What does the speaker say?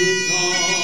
to come.